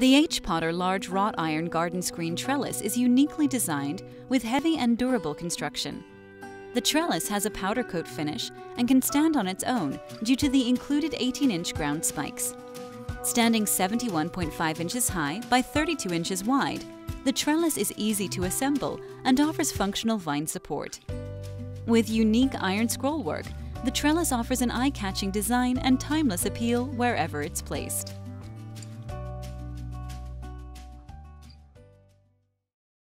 The H-Potter large wrought iron garden screen trellis is uniquely designed with heavy and durable construction. The trellis has a powder coat finish and can stand on its own due to the included 18-inch ground spikes. Standing 71.5 inches high by 32 inches wide, the trellis is easy to assemble and offers functional vine support. With unique iron scrollwork, the trellis offers an eye-catching design and timeless appeal wherever it's placed.